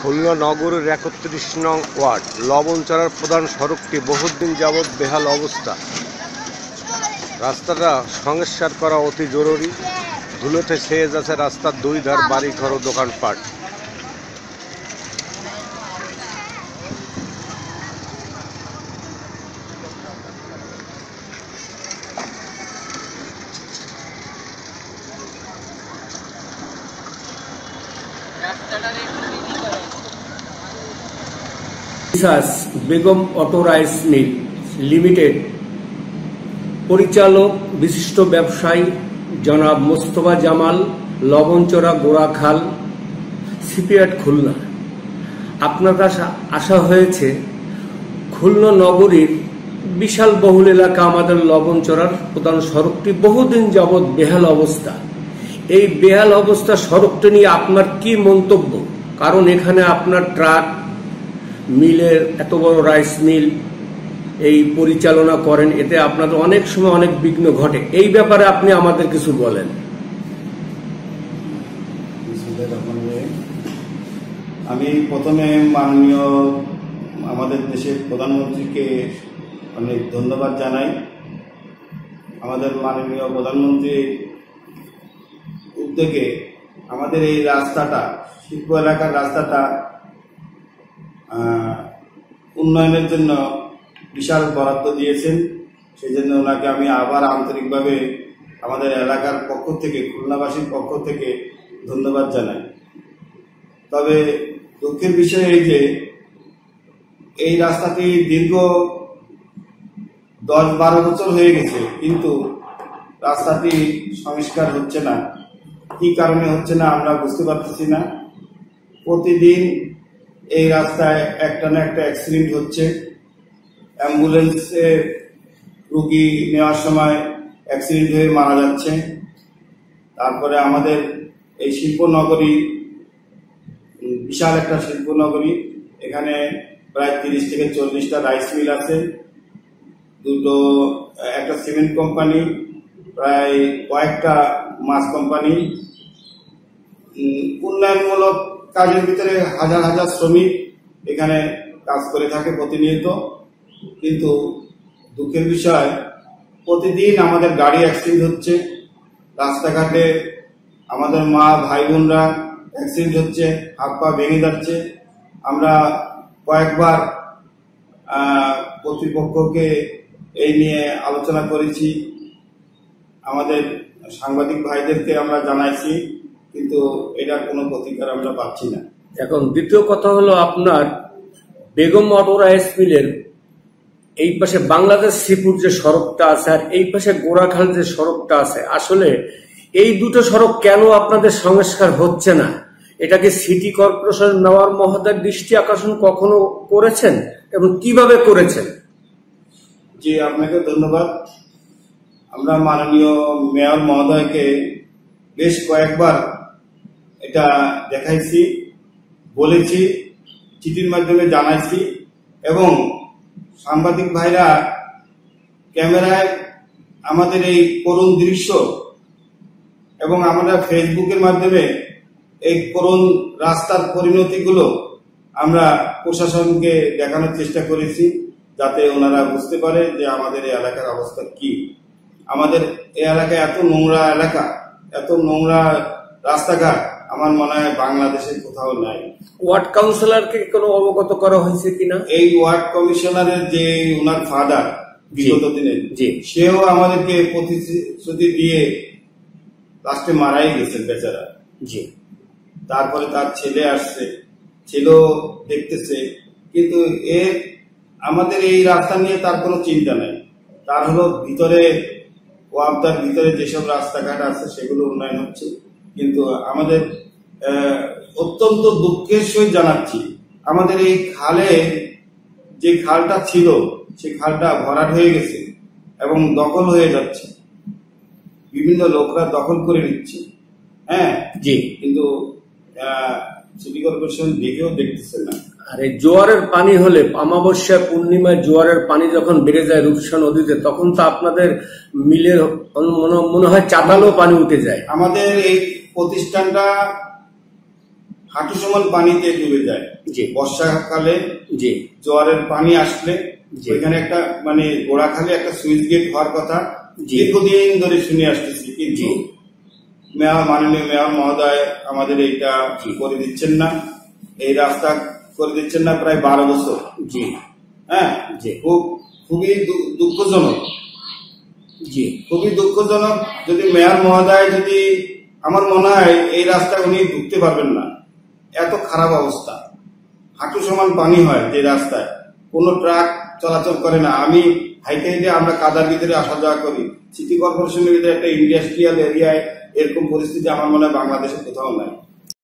খুলনা নগরের একত্রিশ নং ওয়ার্ড, লবণচড়ার প্রধান সড়কটি বহুদিন যাবৎ বেহাল অবস্থা। রাস্তাটা সংস্কার করা অতি জরুরি। ধুলোতে ছেয়ে যাচ্ছে রাস্তার দুই ধার বাড়ি ঘর ও দোকানপাট। Mrs Begum auto rice mill limited পরিচালক বিশিষ্ট ব্যবসায়ী জনাব মোস্তফা জামাল লবণচড়া গোড়াখাল সিপিআট খুলনা। আপনার কাছে আসা হয়েছে খুলনা নগরীর বিশাল বহুল এলাকা আমাদের লবণচড়ার প্রধান সড়কটি বহুদিন যাবৎ বেহাল অবস্থা। এই বেহাল অবস্থা সড়কটি নিয়ে আপনার কি মন্তব্য? কারণ এখানে আপনার ট্রাক মিলের, এত বড় রাইস মিল এই পরিচালনা করেন, এতে আপনাদের অনেক সময় অনেক বিঘ্ন ঘটে। এই ব্যাপারে আপনি আমাদের কিছু বলেন। আমি প্রথমে মাননীয় আমাদের দেশের প্রধানমন্ত্রীকে অনেক ধন্যবাদ জানাই। আমাদের মাননীয় প্রধানমন্ত্রীর উদ্যোগে আমাদের এই রাস্তাটা, শিল্প এলাকার রাস্তাটা উন্নয়নের জন্য বিশাল বরাদ্দ দিয়েছেন। সেই জন্য ওনাকে আমি আবার আন্তরিকভাবে আমাদের এলাকার পক্ষ থেকে, খুলনাবাসীর পক্ষ থেকে ধন্যবাদ জানাই। তবে দুঃখের বিষয় এই যে, এই রাস্তাটি দীর্ঘ দশ বারো বছর হয়ে গেছে, কিন্তু রাস্তাটি সংস্কার হচ্ছে না। কি কারণে হচ্ছে না আমরা বুঝতে পারতেছি না। প্রতিদিন এই রাস্তায় একটা না একটা অ্যাক্সিডেন্ট হচ্ছে। অ্যাম্বুলেন্সে রুগী নেওয়ার সময় অ্যাক্সিডেন্ট হয়ে মারা যাচ্ছে। তারপরে আমাদের এই শিল্পনগরী, বিশাল একটা শিল্পনগরী, এখানে প্রায় তিরিশ থেকে চল্লিশটা রাইস মিল আছে। দুটো, একটা সিমেন্ট কোম্পানি প্রায় কয়েকটা মাছ কোম্পানি উন্নয়নমূলক কাজের ভিতরে হাজার হাজার শ্রমিক এখানে কাজ করে থাকে প্রতিনিয়ত। কিন্তু দুঃখের বিষয়, প্রতিদিন আমাদের গাড়ি অ্যাক্সিডেন্ট হচ্ছে। রাস্তাঘাটে আমাদের মা ভাই বোনরা অ্যাক্সিডেন্ট হচ্ছে, হাত পা ভেঙে যাচ্ছে। আমরা কয়েকবার কর্তৃপক্ষকে এই নিয়ে আলোচনা করেছি। আমাদের সাংবাদিক ভাইদেরকে আমরা জানাইছি। কিন্তু এটার কোনো প্রতিকার আমরা পাচ্ছি না। এখন দ্বিতীয় কথা হলো আপনার বেগম অটো রাইস মিলের এই পাশে বাংলাদেশ শ্রীপুর যে সড়কটা আছে আর এই পাশে গোড়াখাল যে সড়কটা আছে আসলে এই দুটো সড়ক কেন আপনাদের সংস্কার হচ্ছে না? এটাকে সিটি কর্পোরেশন নেওয়ার মহোদয় দৃষ্টি আকর্ষণ কখনো করেছেন এবং কীভাবে করেছেন? জি আপনাকে ধন্যবাদ। আমরা মাননীয় মেয়র মহোদয়কে বেশ কয়েকবার এটা দেখাইছি, বলেছি, চিঠির মাধ্যমে জানাইছি এবং সাংবাদিক ভাইরা ক্যামেরায় আমাদের এই করুণ দৃশ্য এবং আমরা ফেসবুকের মাধ্যমে এই করুণ রাস্তার পরিণতিগুলো আমরা প্রশাসনকে দেখানোর চেষ্টা করেছি যাতে ওনারা বুঝতে পারে যে আমাদের এই এলাকার অবস্থা কি। আমাদের এই এলাকায় এত নোংরা এলাকা, এত নোংরা রাস্তাঘাট আমার মনে হয় বাংলাদেশে কোথাও নাই। ওয়ার্ড কাউন্সিলরকে কোনো অবগত করা হয়েছে কিনা? এই ওয়ার্ড কমিশনারের যে ওনার ফাদার বিগত দিনে। সেও আমাদেরকে প্রতিশ্রুতি দিয়ে লাস্টে মারাই গেছেন বেচারা। জি। তারপরে তার ছেলে আসছে ছেলেও দেখতেছে কিন্তু এর আমাদের এই রাস্তা নিয়ে তার কোনো চিন্তা নাই। তার হলো ভিতরে ওয়াবদার ভিতরে যেসব রাস্তাঘাট আছে সেগুলো উন্নয়ন হচ্ছে কিন্তু আমাদের অত্যন্ত দুঃখের সহিত জানাচ্ছি। আমাদের এই খালে যে খালটা ছিল সেই খালটা ভরাট হয়ে গেছে এবং দখল হয়ে যাচ্ছে। বিভিন্ন লোকরা দখল করে নিচ্ছে। হ্যাঁ? জি। কিন্তু সিটি কর্পোরেশন দেখেও দেখতেছে না। আর এই জোয়ারের পানি হলে অমাবস্যা পূর্ণিমায় জোয়ারের পানি যখন বেড়ে যায় রূপসা নদীতে তখন তো আপনাদের মিলের মনে- মনে হয় চাতালেও পানি উঠে যায়। আমাদের এই প্রতিষ্ঠানটা হাঁটু সমান পানিতে ডুবে যায় জি। বর্ষাকালে যে জোয়ারের পানি আসলে। ওইখানে একটা মানে গোড়াখালি একটা সুইচ গেট হওয়ার কথা। দীর্ঘদিন ধরে শুনে আসতেছি কিন্তু। মেয়র মাননীয় মেয়র মহোদয় আমাদের এইটা। করে দিচ্ছেন না এই রাস্তা করে দিচ্ছেন না প্রায় বারো বছর জি হ্যাঁ জি। খুব খুবই দুঃখজনক জি খুবই দুঃখজনক যদি মেয়র মহোদয় যদি আমার মনে হয় এই রাস্তা উনি ঢুকতে পারবেন না এত খারাপ অবস্থা। হাঁটু সমান পানি হয় যে রাস্তায়। কোনো ট্রাক চলাচল করে না। আমি হাইটে হাইটে আমরা কাদার ভিতরে আসা যাওয়া করি। সিটি কর্পোরেশনের ভিতরে একটা ইন্ডাস্ট্রিয়াল এরিয়ায় এরকম পরিস্থিতি আমার মনে হয় বাংলাদেশে কোথাও নাই।